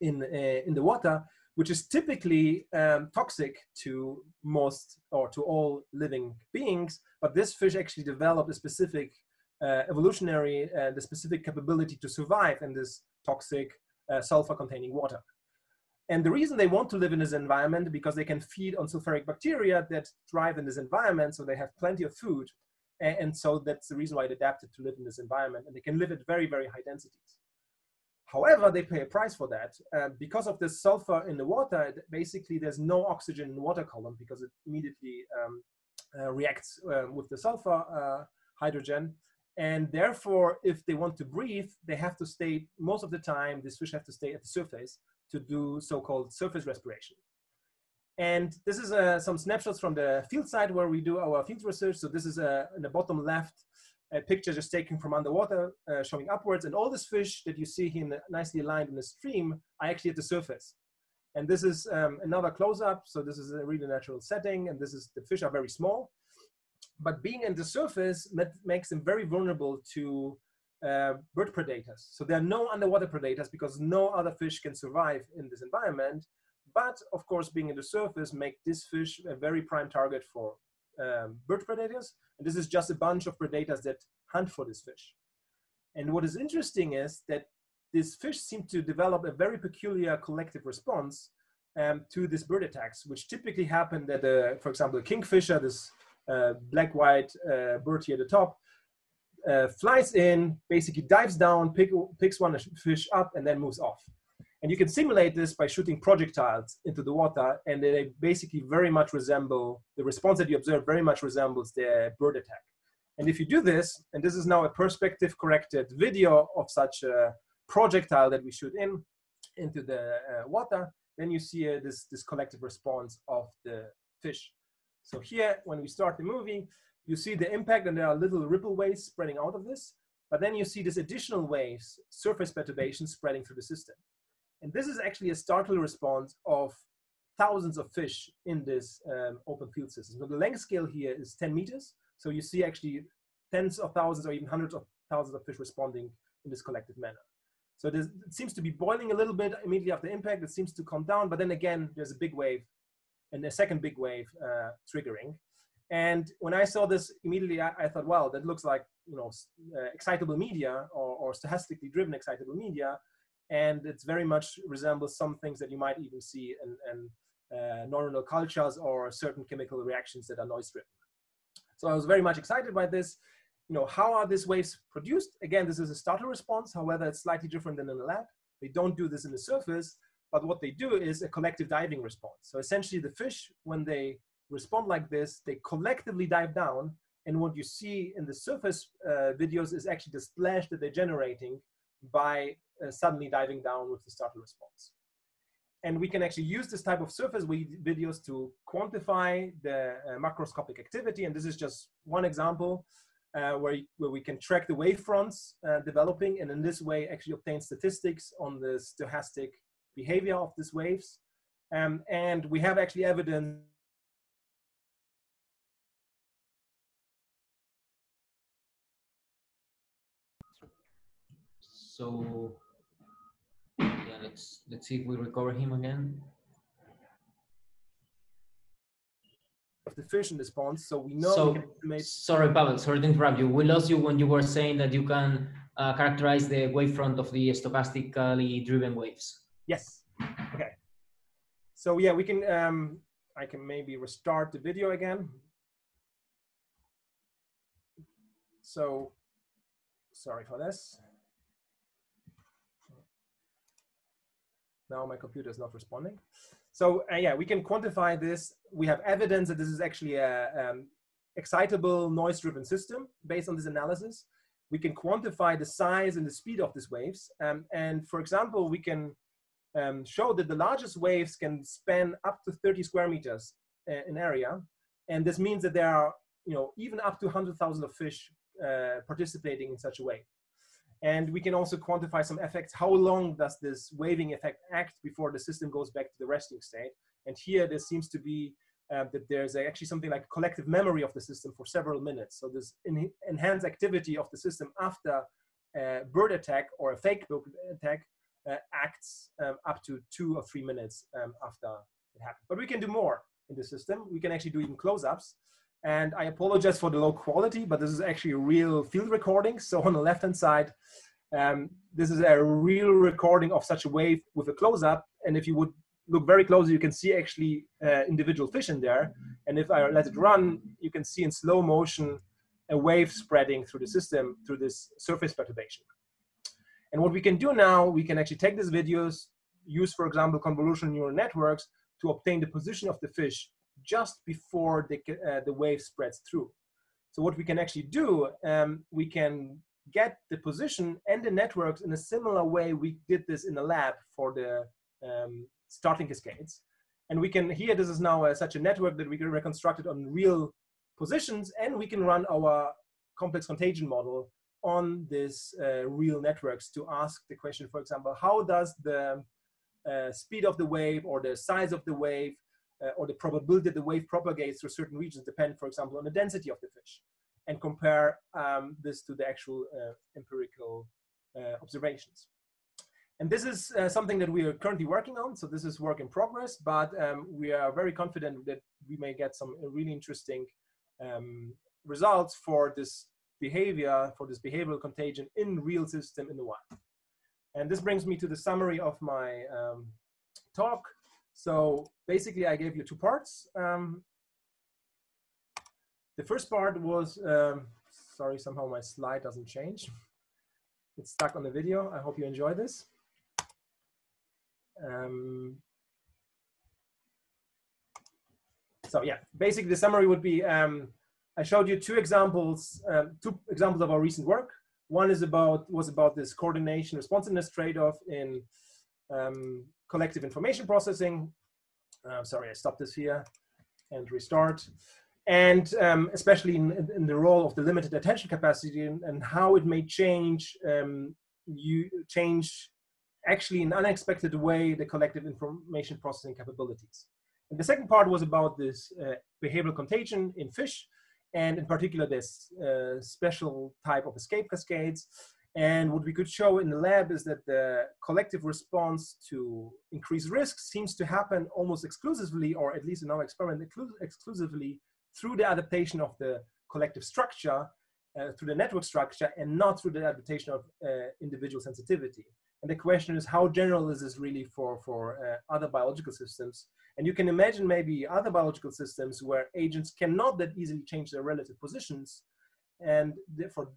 in, uh, in the water, which is typically um, toxic to most or to all living beings. But this fish actually developed a specific uh, evolutionary, uh, the specific capability to survive in this toxic uh, sulfur containing water. And the reason they want to live in this environment because they can feed on sulfuric bacteria that thrive in this environment, so they have plenty of food. And so that's the reason why it adapted to live in this environment, and they can live at very, very high densities. However, they pay a price for that. Uh, because of the sulfur in the water, basically there's no oxygen in the water column because it immediately um, uh, reacts uh, with the sulfur uh, hydrogen. And therefore, if they want to breathe, they have to stay, most of the time, these fish have to stay at the surface to do so-called surface respiration. And this is uh, some snapshots from the field site where we do our field research. So this is uh, in the bottom left, a picture just taken from underwater, uh, showing upwards. And all these fish that you see here nicely aligned in the stream are actually at the surface. And this is um, another close-up. So this is a really natural setting. And this is, the fish are very small. But being in the surface makes them very vulnerable to uh, bird predators. So there are no underwater predators because no other fish can survive in this environment. But of course, being in the surface make this fish a very prime target for um, bird predators. And this is just a bunch of predators that hunt for this fish. And what is interesting is that these fish seem to develop a very peculiar collective response um, to these bird attacks, which typically happen that, for example, a kingfisher, this uh, black-white uh, bird here at the top, uh, flies in, basically dives down, pick, picks one fish up, and then moves off. And you can simulate this by shooting projectiles into the water, and they basically very much resemble the response that you observe very much resembles the bird attack. And if you do this, and this is now a perspective corrected video of such a projectile that we shoot in into the uh, water, then you see uh, this, this collective response of the fish. So here, when we start the movie, you see the impact and there are little ripple waves spreading out of this, but then you see this additional waves, surface perturbations spreading through the system. And this is actually a startle response of thousands of fish in this um, open field system. So the length scale here is 10 meters. So you see actually tens of thousands or even hundreds of thousands of fish responding in this collective manner. So it seems to be boiling a little bit immediately after impact. It seems to calm down, but then again, there's a big wave and a second big wave uh, triggering. And when I saw this immediately, I, I thought, well, that looks like you know uh, excitable media or, or, stochastically driven excitable media, and it's very much resembles some things that you might even see in, in uh, neuronal cultures or certain chemical reactions that are noise driven. So I was very much excited by this. You know, how are these waves produced? Again, this is a startle response. However, it's slightly different than in the lab. They don't do this in the surface, but what they do is a collective diving response. So essentially, the fish, when they respond like this, they collectively dive down. And what you see in the surface uh, videos is actually the splash that they're generating by uh, suddenly diving down with the startle response. And we can actually use this type of surface videos to quantify the uh, macroscopic activity. And this is just one example uh, where, where we can track the wavefronts uh, developing and in this way actually obtain statistics on the stochastic behavior of these waves. Um, and we have actually evidence So let's let's see if we recover him again. Of the fission response, so we know. So we sorry, Pawel, sorry to interrupt you. We lost you when you were saying that you can uh, characterize the wavefront of the stochastically driven waves. Yes. Okay. So yeah, we can, um, I can maybe restart the video again. So sorry for this. Now my computer is not responding. So uh, yeah, we can quantify this. We have evidence that this is actually a um, excitable noise-driven system based on this analysis. We can quantify the size and the speed of these waves. Um, and for example, we can um, show that the largest waves can span up to 30 square meters uh, in area. And this means that there are, you know, even up to 100,000 of fish uh, participating in such a wave. And we can also quantify some effects. How long does this waving effect act before the system goes back to the resting state? And here there seems to be uh, that there's actually something like collective memory of the system for several minutes. So this en enhanced activity of the system after a bird attack or a fake bird attack uh, acts um, up to two or three minutes um, after it happened. But we can do more in the system. We can actually do even close-ups. And I apologize for the low quality, but this is actually a real field recording. So on the left-hand side, um, this is a real recording of such a wave with a close-up. And if you would look very closely, you can see actually uh, individual fish in there. And if I let it run, you can see in slow motion a wave spreading through the system through this surface perturbation. And what we can do now, we can actually take these videos, use, for example, convolutional neural networks to obtain the position of the fish just before the, uh, the wave spreads through. So what we can actually do, um, we can get the position and the networks in a similar way we did this in the lab for the um, starting cascades. And we can, here, this is now a, such a network that we can reconstruct it on real positions and we can run our complex contagion model on these uh, real networks to ask the question, for example, how does the uh, speed of the wave or the size of the wave uh, or the probability that the wave propagates through certain regions depend, for example, on the density of the fish, and compare um, this to the actual uh, empirical uh, observations. And this is uh, something that we are currently working on. So this is work in progress, but um, we are very confident that we may get some really interesting um, results for this behavior, for this behavioral contagion in real system in the wild. And this brings me to the summary of my um, talk. So basically, I gave you two parts. Um, the first part was, um, sorry, somehow my slide doesn't change. It's stuck on the video. I hope you enjoy this. Um, so yeah, basically the summary would be, um, I showed you two examples, um, two examples of our recent work. One is about was about this coordination responsiveness trade-off in um, collective information processing. Uh, sorry, I stopped this here and restart. And um, especially in, in, the role of the limited attention capacity and, and how it may change um, you change actually in unexpected way the collective information processing capabilities. And the second part was about this uh, behavioral contagion in fish, and in particular this uh, special type of escape cascades. And what we could show in the lab is that the collective response to increased risk seems to happen almost exclusively, or at least in our experiment, exclusively through the adaptation of the collective structure, uh, through the network structure, and not through the adaptation of uh, individual sensitivity. And the question is, how general is this really for, for uh, other biological systems? And you can imagine maybe other biological systems where agents cannot that easily change their relative positions. And for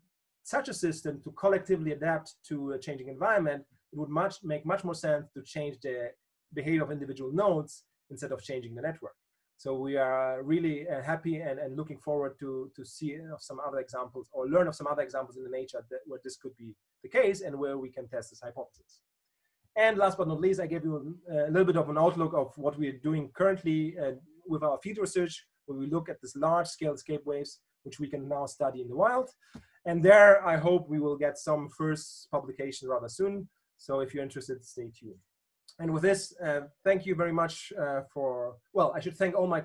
such a system to collectively adapt to a changing environment, it would much, make much more sense to change the behavior of individual nodes instead of changing the network. So we are really uh, happy and, and looking forward to, to see some other examples or learn of some other examples in the nature that, where this could be the case and where we can test this hypothesis. And last but not least, I gave you a, a little bit of an outlook of what we're doing currently uh, with our field research, where we look at this large scale escape waves, which we can now study in the wild. And there, I hope we will get some first publication rather soon. So if you're interested, stay tuned. And with this, uh, thank you very much uh, for, well, I should thank all my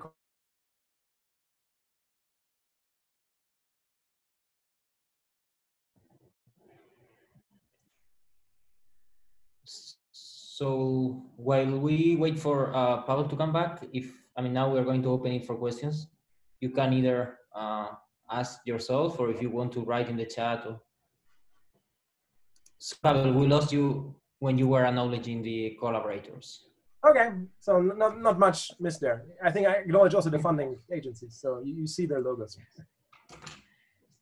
So while we wait for uh, Pawel to come back, if I mean now we're going to open it for questions. You can either uh, ask yourself or if you want to write in the chat. Or... So Pawel, we lost you when you were acknowledging the collaborators. Okay, so not not much missed there. I think I acknowledge also the funding agencies, so you, you see their logos.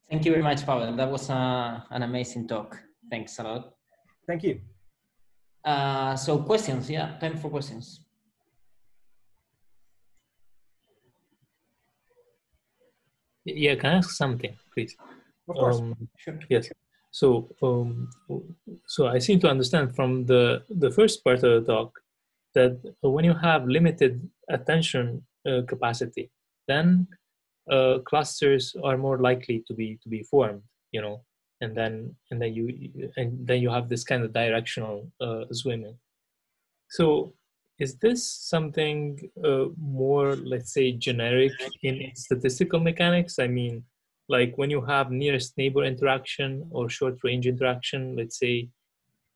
Thank you very much, Pawel. That was uh, an amazing talk. Thanks a lot. Thank you. Uh, so questions, yeah, time for questions. Yeah, can I ask something, please? Of course. Um, Sure. yes. So, um, so I seem to understand from the the first part of the talk that when you have limited attention uh, capacity, then uh, clusters are more likely to be to be formed. You know, and then and then you and then you have this kind of directional uh, swimming. So, is this something uh, more, let's say, generic in statistical mechanics? I mean, like when you have nearest neighbor interaction or short range interaction, let's say,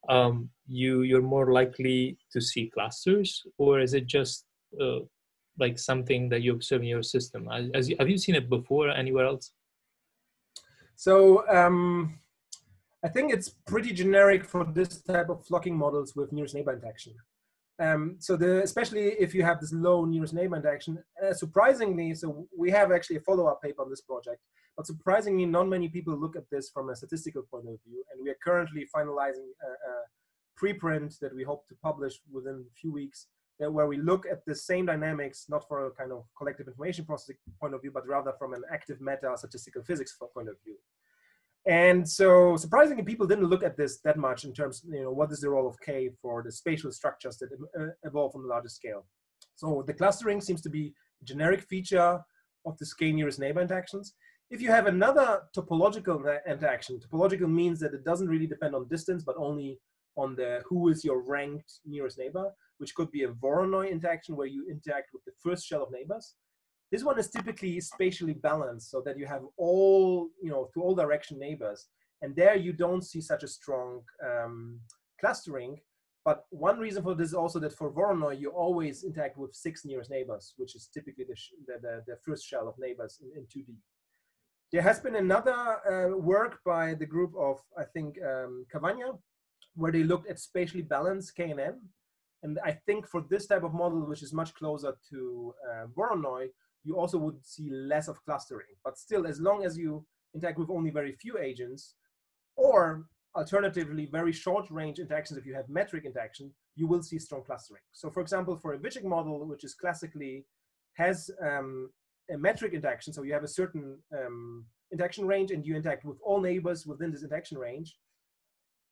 um, you you're more likely to see clusters, or is it just uh, like something that you observe in your system? As, have you seen it before anywhere else? So um, I think it's pretty generic for this type of flocking models with nearest neighbor interaction. Um, so the, especially if you have this low nearest neighbor interaction, uh, surprisingly, so we have actually a follow-up paper on this project, but surprisingly, not many people look at this from a statistical point of view. And we are currently finalizing a, a preprint that we hope to publish within a few weeks, that where we look at the same dynamics, not for a kind of collective information processing point of view, but rather from an active matter statistical physics point of view. And so surprisingly, people didn't look at this that much in terms, you know, what is the role of K for the spatial structures that uh, evolve on the larger scale. So the clustering seems to be a generic feature of the K nearest neighbor interactions. If you have another topological interaction, topological means that it doesn't really depend on distance, but only on the who is your ranked nearest neighbor, which could be a Voronoi interaction where you interact with the first shell of neighbors. This one is typically spatially balanced so that you have all, you know, to all direction neighbors. And there you don't see such a strong um, clustering. But one reason for this is also that for Voronoi, you always interact with six nearest neighbors, which is typically the, the, the, the first shell of neighbors in, in 2D. There has been another uh, work by the group of, I think, um, Cavagna, where they looked at spatially balanced KNN. And I think for this type of model, which is much closer to uh, Voronoi, you also would see less of clustering. But still, as long as you interact with only very few agents, or alternatively, very short range interactions, if you have metric interaction, you will see strong clustering. So for example, for a Vicsek model, which is classically has um, a metric interaction, so you have a certain um, interaction range and you interact with all neighbors within this interaction range,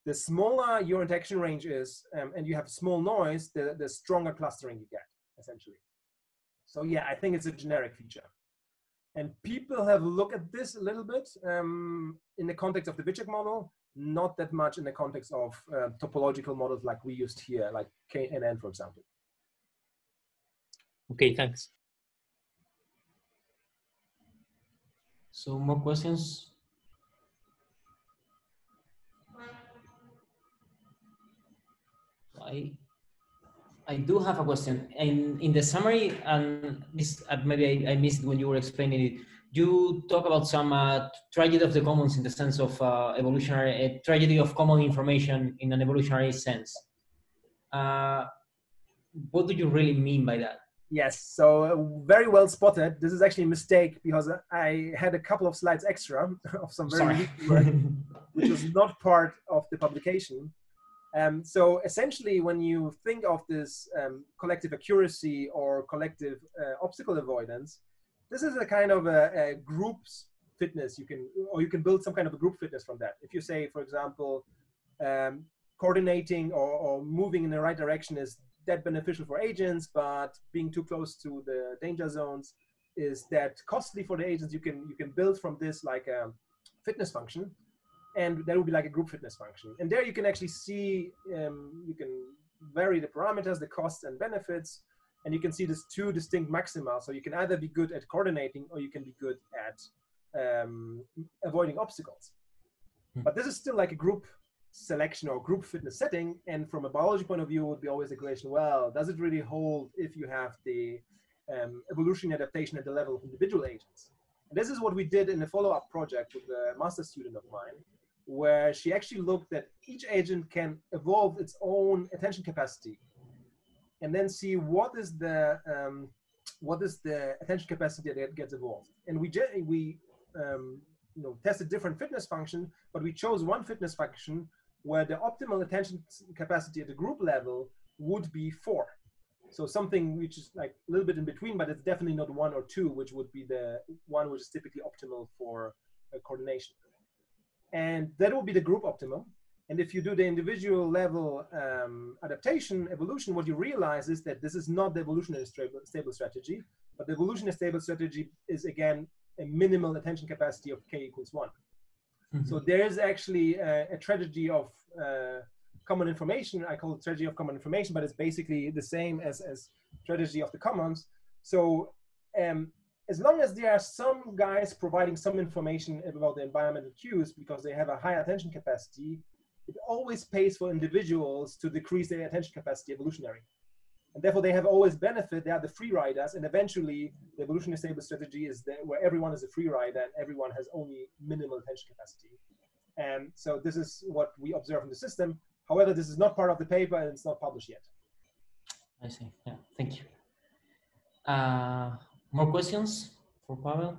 the smaller your interaction range is um, and you have small noise, the, the stronger clustering you get, essentially. So yeah, I think it's a generic feature. And people have looked at this a little bit um, in the context of the Vicsek model, not that much in the context of uh, topological models like we used here, like KNN, for example. Okay, thanks. So more questions? I I do have a question. In in the summary, and this uh, maybe I, I, missed when you were explaining it. You talk about some uh, tragedy of the commons in the sense of uh, evolutionary a tragedy of common information in an evolutionary sense. Uh, what do you really mean by that? Yes, so uh, very well spotted. This is actually a mistake because I had a couple of slides extra of some very work, which was not part of the publication. Um, so essentially, when you think of this um, collective accuracy or collective uh, obstacle avoidance, this is a kind of a, a group's fitness. You can, or you can build some kind of a group fitness from that. If you say, for example, um, coordinating or, or, moving in the right direction is that beneficial for agents, but being too close to the danger zones is that costly for the agents. You can you can build from this like a fitness function and that would be like a group fitness function. And there you can actually see, um, you can vary the parameters, the costs and benefits, and you can see these two distinct maxima. So you can either be good at coordinating or you can be good at um, avoiding obstacles. Hmm. But this is still like a group selection or group fitness setting. And from a biology point of view, it would be always the question, well, does it really hold if you have the um, evolution adaptation at the level of individual agents? And this is what we did in a follow-up project with a master student of mine, where she actually looked that each agent can evolve its own attention capacity and then see what is the um, what is the attention capacity that gets evolved. And we we um, you know tested different fitness function, but we chose one fitness function where the optimal attention capacity at the group level would be four. So something which is like a little bit in between, but it's definitely not one or two, which would be the one which is typically optimal for uh, coordination. And that will be the group optimum. And if you do the individual level um, adaptation evolution, what you realize is that this is not the evolutionary stable, stable strategy, but the evolutionary stable strategy is again a minimal attention capacity of k equals one. Mm-hmm. So there is actually a, a tragedy of uh, common information. I call it tragedy of common information, but it's basically the same as, as tragedy of the commons. So um, as long as there are some guys providing some information about the environmental cues because they have a high attention capacity, it always pays for individuals to decrease their attention capacity evolutionary. And therefore they have always benefit, they are the free riders, and eventually the evolutionary stable strategy is where everyone is a free rider and everyone has only minimal attention capacity. And so this is what we observe in the system. However, this is not part of the paper and it's not published yet. I see. Yeah, thank you. Uh, more questions for Pawel?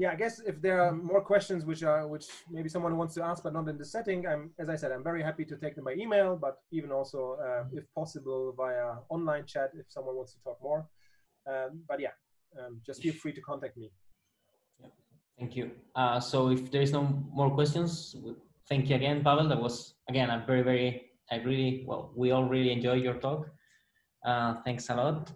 yeah, I guess if there are more questions which are which maybe someone wants to ask but not in the setting, I'm as I said, I'm very happy to take them by email, but even also uh, if possible via online chat if someone wants to talk more. Um, but yeah, um, just feel free to contact me. Yeah. Thank you. Uh, so if there is no more questions, thank you again, Pawel. That was again, I'm very very, I really well, we all really enjoyed your talk. Uh, thanks a lot.